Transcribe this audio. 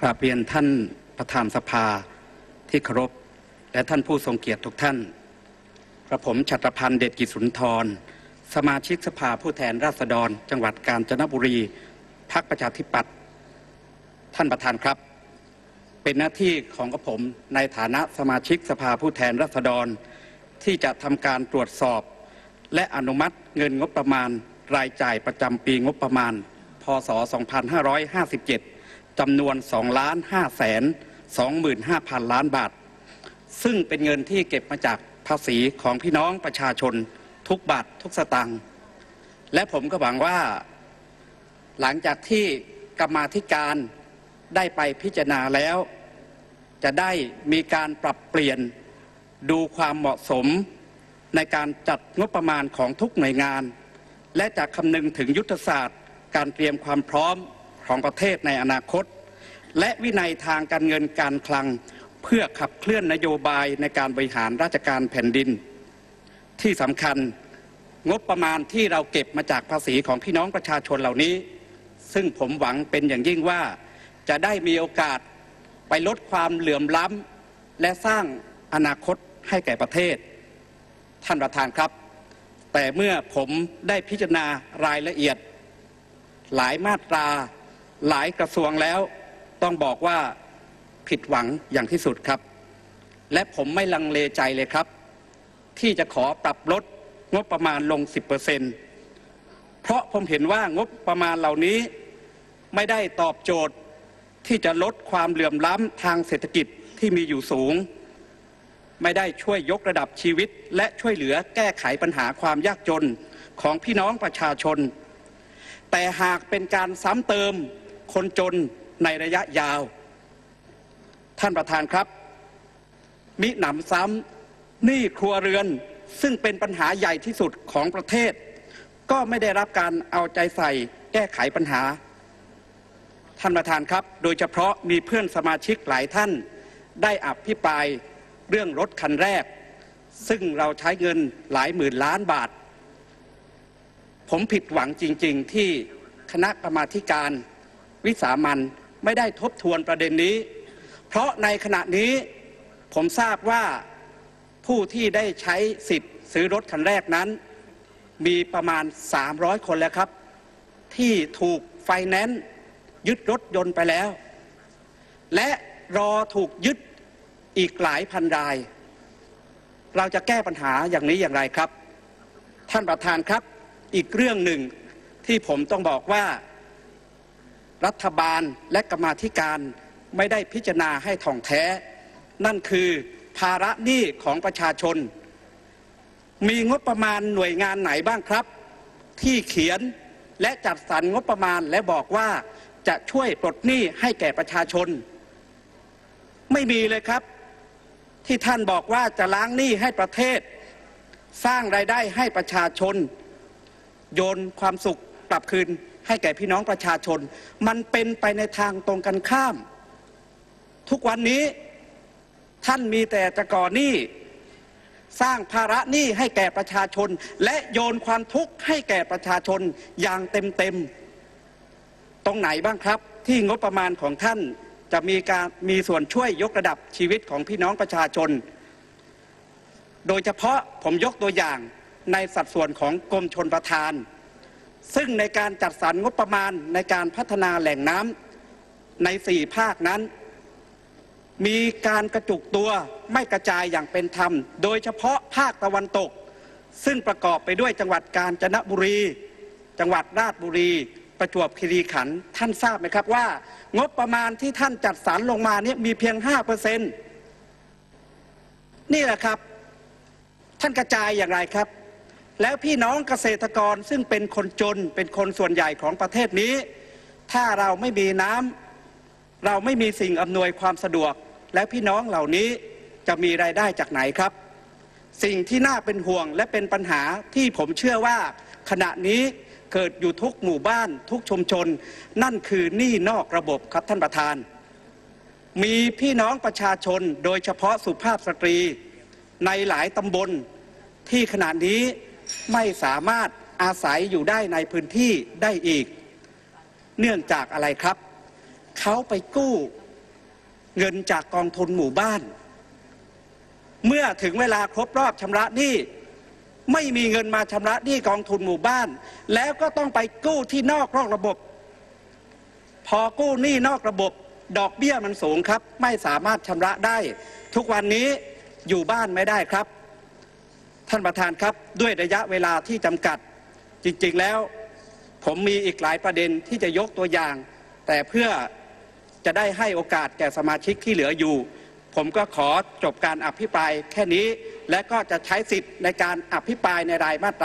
กราบเรียนท่านประธานสภาที่เคารพ และท่านผู้ทรงเกียรติทุกท่าน กระผมชัตรพันธ์เดชกิจสุนทร สมาชิกสภาผู้แทนราษฎร จังหวัดกาญจนบุรีพักประชาธิปัตย์ท่านประธานครับ เป็นหน้าที่ของกระผมในฐานะสมาชิกสภาผู้แทนราษฎร ที่จะทำการตรวจสอบ และอนุมัติเงินงบประมาณรายจ่ายประจำปีงบประมาณ พศ 2557 จำนวน2ล้าน5แสน25,000 ล้านบาท ซึ่งเป็นเงินที่เก็บมาจากภาษีของพี่น้องประชาชนทุกบาททุกสตางค์และผมก็หวังว่า หลังจากที่กรรมาธิการได้ไปพิจารณาแล้ว จะได้มีการปรับเปลี่ยนดูความเหมาะสมในการจัดงบประมาณของทุกหน่วยงาน และจะคำนึงถึงยุทธศาสตร์ การเตรียมความพร้อม ของประเทศในอนาคต และวินัยทางการเงินการคลัง เพื่อขับเคลื่อนนโยบายในการบริหารราชการแผ่นดิน ที่สำคัญงบประมาณที่เราเก็บมาจากภาษีของพี่น้องประชาชนเหล่านี้ ซึ่งผมหวังเป็นอย่างยิ่งว่าจะได้มีโอกาสไปลดความเหลื่อมล้ำและสร้างอนาคตให้แก่ประเทศ ท่านประธานครับ แต่เมื่อผมได้พิจารณารายละเอียด หลายมาตรา หลายกระทรวงแล้วต้องบอกว่าผิดหวังอย่างที่สุดครับ และผมไม่ลังเลใจเลยครับ ที่จะขอปรับลดงบประมาณลง 10%เพราะผมเห็นว่างบประมาณเหล่านี้ไม่ได้ตอบโจทย์ที่จะลดความเหลื่อมล้ำทางเศรษฐกิจที่มีอยู่สูง ไม่ได้ช่วยยกระดับชีวิต และช่วยเหลือแก้ไขปัญหาความยากจนของพี่น้องประชาชน แต่หากเป็นการซ้ำเติม คนจนในระยะยาว ท่านประธานครับมิหนำซ้ำหนี้ครัวเรือนซึ่งเป็นปัญหาใหญ่ที่สุดของประเทศ ก็ไม่ได้รับการเอาใจใส่แก้ไขปัญหา ท่านประธานครับ โดยเฉพาะมีเพื่อนสมาชิกหลายท่าน ได้อภิปรายเรื่องรถคันแรก ซึ่งเราใช้เงินหลายหมื่นล้านบาท ผมผิดหวังจริง ๆ ที่คณะกรรมาการ วิสามันไม่ได้ทบทวนประเด็นนี้ เพราะในขณะนี้ผมทราบว่าผู้ที่ได้ใช้สิทธิ์ซื้อรถคันแรกนั้น มีประมาณ 300 คนแล้วครับ ที่ถูกไฟแนนซ์ยึดรถยนต์ไปแล้ว และรอถูกยึดอีกหลายพันราย เราจะแก้ปัญหาอย่างนี้อย่างไรครับ ท่านประธานครับ อีกเรื่องหนึ่งที่ผมต้องบอกว่า รัฐบาลและกรรมาธิการไม่ได้พิจารณาให้ถ่องแท้ นั่นคือภาระหนี้ของประชาชน มีงบประมาณหน่วยงานไหนบ้างครับ ที่เขียนและจัดสรรงบประมาณและบอกว่าจะช่วยปลดหนี้ให้แก่ประชาชน ไม่มีเลยครับ ที่ท่านบอกว่าจะล้างหนี้ให้ประเทศ สร้างรายได้ให้ประชาชน โยนความสุขกลับคืน ให้แก่พี่น้องประชาชน มันเป็นไปในทางตรงกันข้าม ทุกวันนี้ท่านมีแต่จะก่อหนี้สร้างภาระหนี้ให้แก่ประชาชน และโยนความทุกข์ให้แก่ประชาชนอย่างเต็มๆตรงไหนบ้างครับ ที่งบประมาณของท่านจะมีการมีส่วนช่วยยกระดับชีวิตของพี่น้องประชาชน โดยเฉพาะผมยกตัวอย่างในสัดส่วนของกรมชนประทาน ซึ่งในการจัดสรรงบประมาณในการพัฒนาแหล่งน้ำในสี่ภาคนั้น มีการกระจุกตัวไม่กระจายอย่างเป็นธรรม โดยเฉพาะภาคตะวันตก ซึ่งประกอบไปด้วยจังหวัดกาญจนบุรี จังหวัดราชบุรี ประจวบคีรีขันธ์ท่านทราบไหมครับว่า งบประมาณที่ท่านจัดสรรลงมาเนี่ยมีเพียงห้าเปอร์เซ็นต์นี่แหละครับ ท่านกระจายอย่างไรครับ แล้วพี่น้องเกษตรกรซึ่งเป็นคนจนเป็นคนส่วนใหญ่ของประเทศนี้ ถ้าเราไม่มีน้ำเราไม่มีสิ่งอำนวยความสะดวก และพี่น้องเหล่านี้จะมีรายได้จากไหนครับ สิ่งที่น่าเป็นห่วงและเป็นปัญหาที่ผมเชื่อว่า ขณะนี้เกิดอยู่ทุกหมู่บ้านทุกชุมชน นั่นคือหนี้นอกระบบครับท่านประธาน มีพี่น้องประชาชนโดยเฉพาะสุภาพสตรี ในหลายตำบลที่ขณะนี้ ไม่สามารถอาศัยอยู่ได้ในพื้นที่ได้อีก เนื่องจากอะไรครับ เขาไปกู้เงินจากกองทุนหมู่บ้าน เมื่อถึงเวลาครบรอบชำระหนี้ไม่มีเงินมาชำระหนี้กองทุนหมู่บ้าน แล้วก็ต้องไปกู้ที่นอกนอกระบบ พอกู้หนี้นอกระบบ ดอกเบี้ยมันสูงครับ ไม่สามารถชำระได้ ทุกวันนี้อยู่บ้านไม่ได้ครับ ท่านประธานครับด้วยระยะเวลาที่จำกัด จริงๆแล้วผมมีอีกหลายประเด็นที่จะยกตัวอย่าง แต่เพื่อจะได้ให้โอกาสแก่สมาชิกที่เหลืออยู่ ผมก็ขอจบการอภิปรายแค่นี้ และก็จะใช้สิทธิ์ในการอภิปรายในรายมาตรา